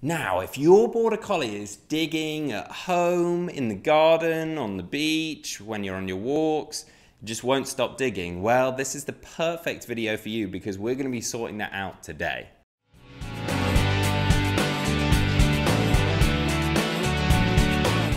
Now, if your border collie is digging at home, in the garden, on the beach, when you're on your walks, just won't stop digging, well, this is the perfect video for you because we're going to be sorting that out today.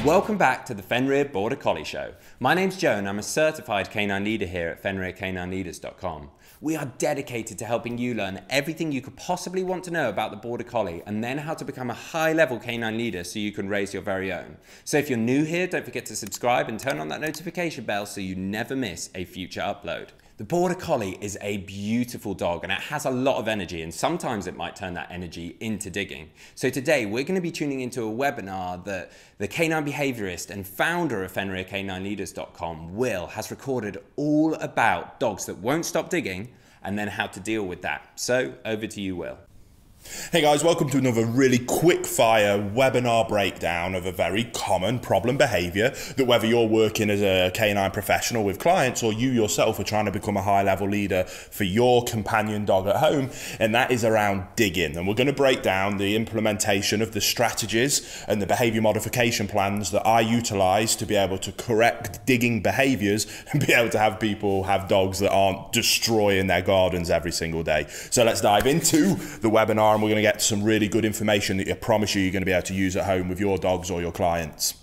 Welcome back to the Fenrir Border Collie Show. My name's Joe I'm a certified canine leader here at FenrirCanineLeaders.com. We are dedicated to helping you learn everything you could possibly want to know about the Border Collie and then how to become a high level canine leader so you can raise your very own. So if you're new here, don't forget to subscribe and turn on that notification bell so you never miss a future upload. The Border Collie is a beautiful dog and it has a lot of energy and sometimes it might turn that energy into digging. So today we're going to be tuning into a webinar that the canine behaviorist and founder of FenrirCanineLeaders.com, Will, has recorded all about dogs that won't stop digging and then how to deal with that. So over to you, Will. Hey guys, welcome to another really quick fire webinar breakdown of a very common problem behavior that whether you're working as a canine professional with clients or you yourself are trying to become a high level leader for your companion dog at home, and that is around digging. And we're going to break down the implementation of the strategies and the behavior modification plans that I utilize to be able to correct digging behaviors and be able to have people have dogs that aren't destroying their gardens every single day. So let's dive into the webinar and we're going to get some really good information that I promise you you're going to be able to use at home with your dogs or your clients.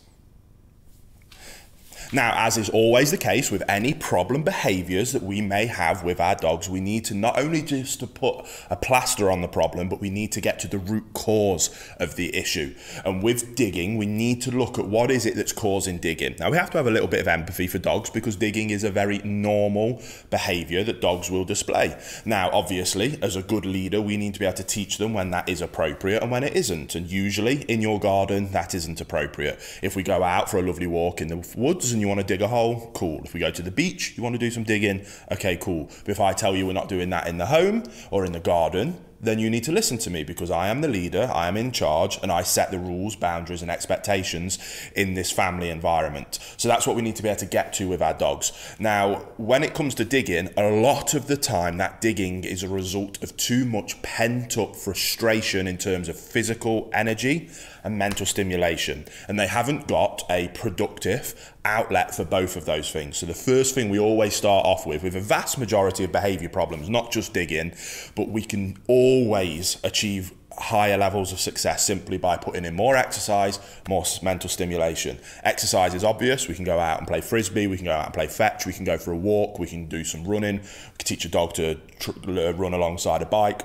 Now, as is always the case with any problem behaviours that we may have with our dogs, we need to not only just to put a plaster on the problem, but we need to get to the root cause of the issue. And with digging, we need to look at what is it that's causing digging. Now, we have to have a little bit of empathy for dogs because digging is a very normal behaviour that dogs will display. Now, obviously, as a good leader, we need to be able to teach them when that is appropriate and when it isn't. And usually in your garden, that isn't appropriate. If we go out for a lovely walk in the woods and you want to dig a hole, cool. If we go to the beach, you want to do some digging, okay, cool. But if I tell you we're not doing that in the home or in the garden, then you need to listen to me because I am the leader, I am in charge, and I set the rules, boundaries, and expectations in this family environment. So that's what we need to be able to get to with our dogs. Now, when it comes to digging, a lot of the time that digging is a result of too much pent up frustration in terms of physical energy and mental stimulation. And they haven't got a productive outlet for both of those things. So the first thing we always start off with, with a vast majority of behavior problems, not just digging, but we can always achieve higher levels of success simply by putting in more exercise, more mental stimulation. Exercise is obvious. We can go out and play frisbee, we can go out and play fetch, we can go for a walk, we can do some running, we can teach a dog to run alongside a bike.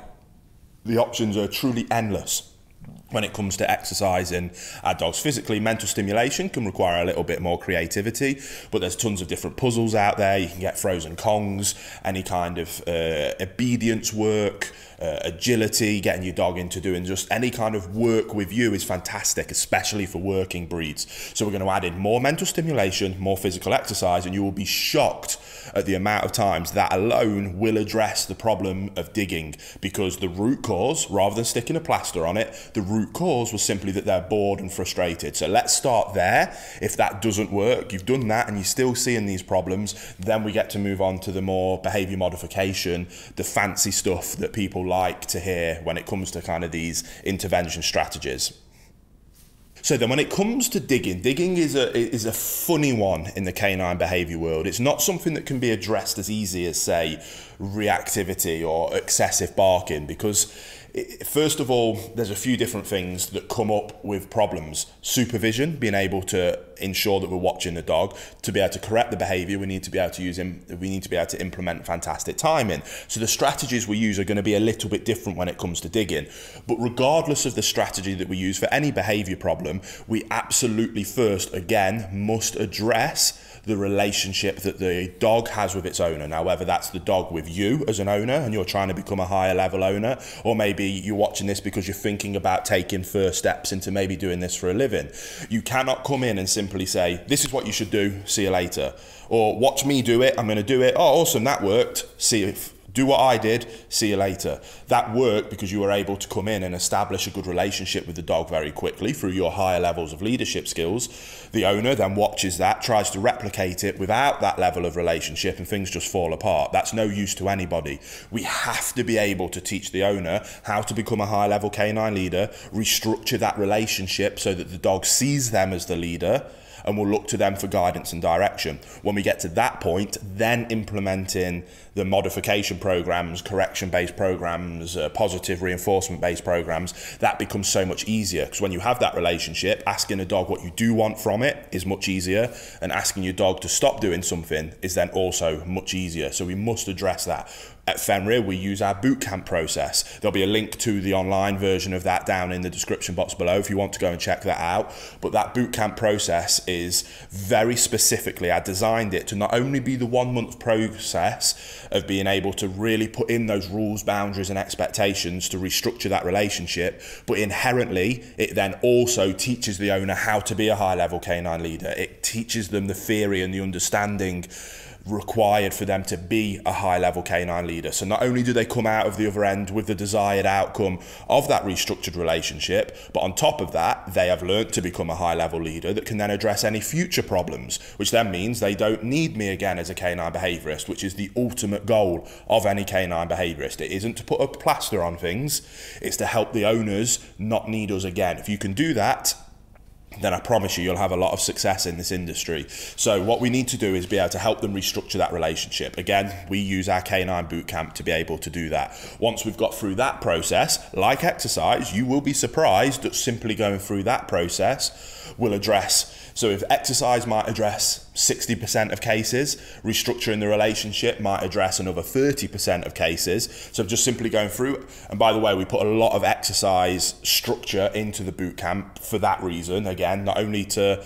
The options are truly endless when it comes to exercising our dogs. Physically mental stimulation can require a little bit more creativity but there's tons of different puzzles out there. You can get frozen kongs any kind of uh, obedience work uh, agility getting your dog into doing just any kind of work with you is fantastic especially for working breeds. So we're going to add in more mental stimulation more physical exercise and you will be shocked at the amount of times that alone will address the problem of digging because the root cause, rather than sticking a plaster on it, the root cause was simply that they're bored and frustrated. So let's start there. If that doesn't work, you've done that and you're still seeing these problems, then we get to move on to the more behavior modification, the fancy stuff that people like to hear when it comes to kind of these intervention strategies. So then when it comes to digging, digging is a, is a funny one in the canine behaviour world. It's not something that can be addressed as easy as, say, reactivity or excessive barking because first of all, there's a few different things that come up with problems. Supervision, being able to ensure that we're watching the dog. To be able to correct the behaviour, we need to be able to use him. We need to be able to implement fantastic timing. So the strategies we use are going to be a little bit different when it comes to digging. But regardless of the strategy that we use for any behaviour problem, we absolutely first again must address the relationship that the dog has with its owner. Now, whether that's the dog with you as an owner and you're trying to become a higher level owner, or maybe you're watching this because you're thinking about taking first steps into maybe doing this for a living, you cannot come in and simply say, This is what you should do, see you later. Or watch me do it, I'm going to do it. Oh, awesome, that worked. See if do what I did, see you later. That worked because you were able to come in and establish a good relationship with the dog very quickly through your higher levels of leadership skills. The owner then watches that, tries to replicate it without that level of relationship, and things just fall apart. That's no use to anybody. We have to be able to teach the owner how to become a high level canine leader, restructure that relationship so that the dog sees them as the leader and we'll look to them for guidance and direction. When we get to that point, then implementing the modification programs, correction based programs, uh, positive reinforcement based programs, that becomes so much easier. Because when you have that relationship, asking a dog what you do want from it is much easier, and asking your dog to stop doing something is then also much easier. So we must address that. At Fenrir, we use our bootcamp process. There'll be a link to the online version of that down in the description box below if you want to go and check that out. But that bootcamp process is very specifically, I designed it to not only be the one month process of being able to really put in those rules, boundaries, and expectations to restructure that relationship. But inherently, it then also teaches the owner how to be a high level canine leader. It teaches them the theory and the understanding required for them to be a high level canine leader. So not only do they come out of the other end with the desired outcome of that restructured relationship, but on top of that, they have learnt to become a high level leader that can then address any future problems, which then means they don't need me again as a canine behaviorist, which is the ultimate goal of any canine behaviorist. It isn't to put a plaster on things, it's to help the owners not need us again. If you can do that, then I promise you, you'll have a lot of success in this industry. So, what we need to do is be able to help them restructure that relationship. Again, we use our K9 Bootcamp to be able to do that. Once we've got through that process, like exercise, you will be surprised that simply going through that process will address so if exercise might address 60% of cases, restructuring the relationship might address another 30% of cases. So just simply going through, and by the way, we put a lot of exercise structure into the boot camp for that reason. Again, not only to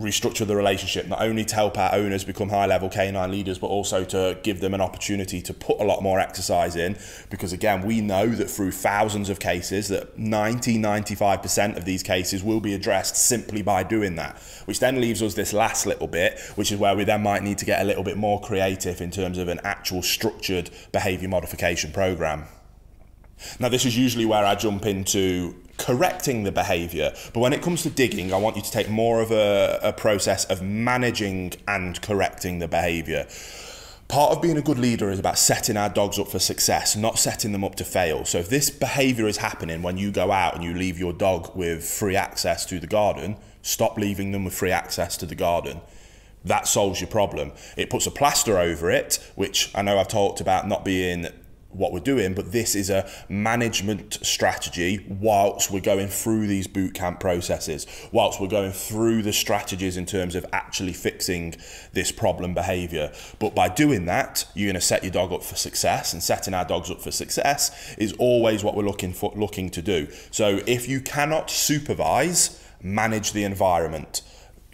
restructure the relationship, not only to help our owners become high level canine leaders, but also to give them an opportunity to put a lot more exercise in. Because again, we know that through thousands of cases, that 90, 95% of these cases will be addressed simply by doing that. Which then leaves us this last little bit, which is where we then might need to get a little bit more creative in terms of an actual structured behavior modification program. Now, this is usually where I jump into correcting the behavior. But when it comes to digging, I want you to take more of a, a process of managing and correcting the behavior. Part of being a good leader is about setting our dogs up for success, not setting them up to fail. So if this behavior is happening when you go out and you leave your dog with free access to the garden, stop leaving them with free access to the garden that solves your problem. It puts a plaster over it, which I know I've talked about not being what we're doing, but this is a management strategy whilst we're going through these boot camp processes, whilst we're going through the strategies in terms of actually fixing this problem behavior. But by doing that, you're going to set your dog up for success, and setting our dogs up for success is always what we're looking for looking to do. So if you cannot supervise, manage the environment.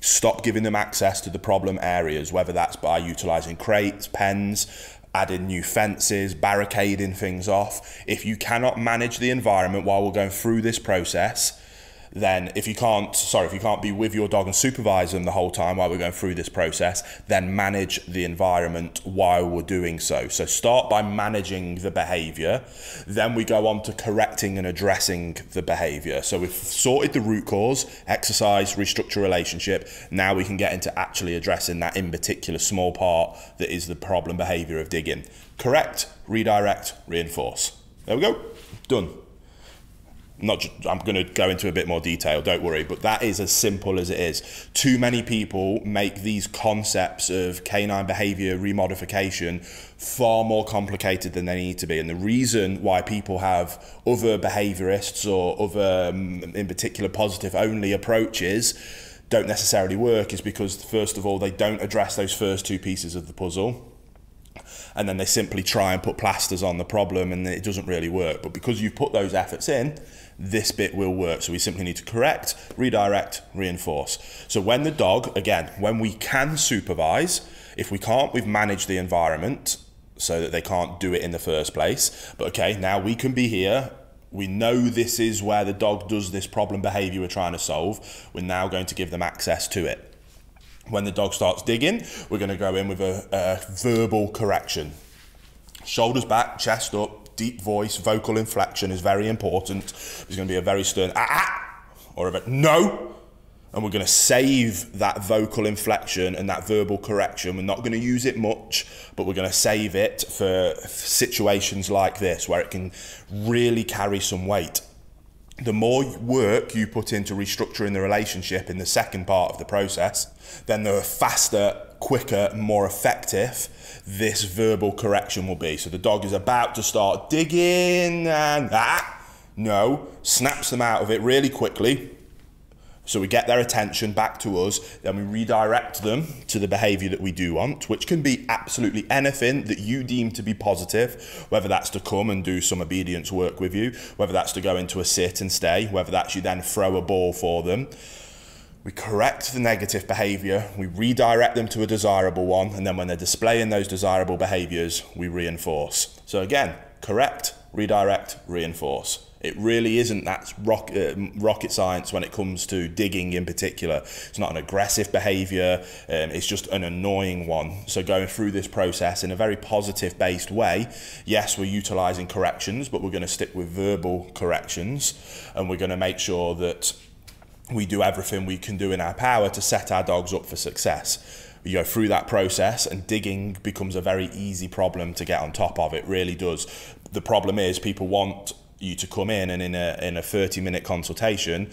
Stop giving them access to the problem areas, whether that's by utilizing crates, pens, adding new fences, barricading things off. If you cannot manage the environment while we're going through this process, then if you can't sorry if you can't be with your dog and supervise them the whole time while we're going through this process then manage the environment while we're doing so. So start by managing the behavior then we go on to correcting and addressing the behavior. So we've sorted the root cause exercise restructure relationship. Now we can get into actually addressing that in particular small part that is the problem behavior of digging. Correct redirect reinforce. There we go. Done not I'm going to go into a bit more detail don't worry but that is as simple as it is. Too many people make these concepts of canine behavior remodification far more complicated than they need to be and the reason why people have other behaviorists or other um, in particular positive only approaches don't necessarily work is because first of all they don't address those first two pieces of the puzzle and then they simply try and put plasters on the problem and it doesn't really work but because you've put those efforts in this bit will work. So we simply need to correct, redirect, reinforce. So when the dog, again, when we can supervise, if we can't, we've managed the environment so that they can't do it in the first place. But okay, now we can be here. We know this is where the dog does this problem behavior we're trying to solve. We're now going to give them access to it. When the dog starts digging, we're going to go in with a, a verbal correction. Shoulders back, chest up, deep voice, vocal inflection is very important. There's going to be a very stern ah, ah or a no. And we're going to save that vocal inflection and that verbal correction. We're not going to use it much, but we're going to save it for situations like this where it can really carry some weight the more work you put into restructuring the relationship in the second part of the process, then the faster, quicker, more effective this verbal correction will be. So the dog is about to start digging and ah, no, snaps them out of it really quickly, so we get their attention back to us, then we redirect them to the behavior that we do want, which can be absolutely anything that you deem to be positive, whether that's to come and do some obedience work with you, whether that's to go into a sit and stay, whether that's you then throw a ball for them. We correct the negative behavior, we redirect them to a desirable one, and then when they're displaying those desirable behaviors, we reinforce. So again, correct, redirect, reinforce. It really isn't that rock, uh, rocket science when it comes to digging in particular. It's not an aggressive behaviour, um, it's just an annoying one. So, going through this process in a very positive based way, yes, we're utilising corrections, but we're going to stick with verbal corrections and we're going to make sure that we do everything we can do in our power to set our dogs up for success you go through that process and digging becomes a very easy problem to get on top of it really does the problem is people want you to come in and in a, in a 30 minute consultation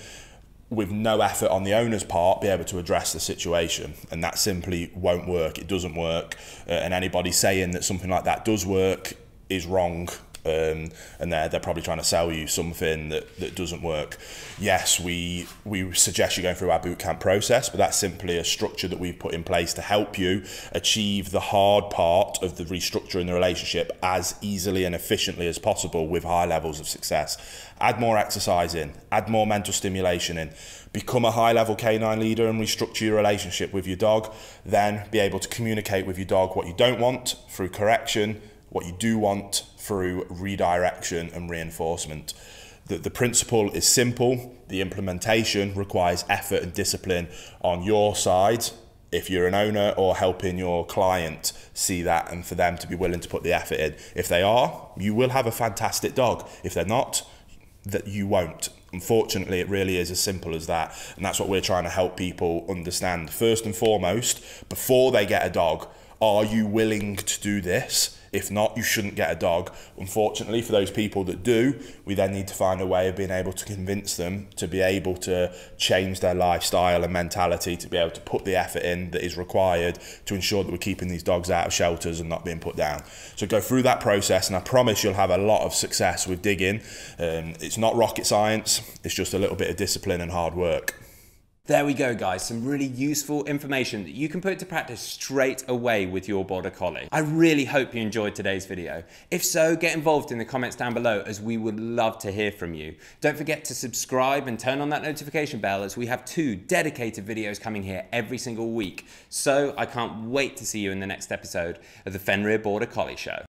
with no effort on the owner's part be able to address the situation. And that simply won't work. It doesn't work. Uh, and anybody saying that something like that does work is wrong. Um, and they're, they're probably trying to sell you something that, that doesn't work. Yes, we, we suggest you going through our bootcamp process, but that's simply a structure that we've put in place to help you achieve the hard part of the restructuring the relationship as easily and efficiently as possible with high levels of success. Add more exercise in, add more mental stimulation in, become a high level canine leader and restructure your relationship with your dog, then be able to communicate with your dog what you don't want through correction, what you do want through redirection and reinforcement. The, the principle is simple, the implementation requires effort and discipline on your side if you're an owner or helping your client see that and for them to be willing to put the effort in. If they are, you will have a fantastic dog. If they're not, that you won't. Unfortunately, it really is as simple as that. And that's what we're trying to help people understand. First and foremost, before they get a dog, are you willing to do this? If not, you shouldn't get a dog. Unfortunately, for those people that do, we then need to find a way of being able to convince them to be able to change their lifestyle and mentality, to be able to put the effort in that is required to ensure that we're keeping these dogs out of shelters and not being put down. So go through that process, and I promise you'll have a lot of success with digging. Um, it's not rocket science, it's just a little bit of discipline and hard work. There we go, guys. Some really useful information that you can put to practice straight away with your Border Collie. I really hope you enjoyed today's video. If so, get involved in the comments down below as we would love to hear from you. Don't forget to subscribe and turn on that notification bell as we have two dedicated videos coming here every single week. So I can't wait to see you in the next episode of the Fenrir Border Collie Show.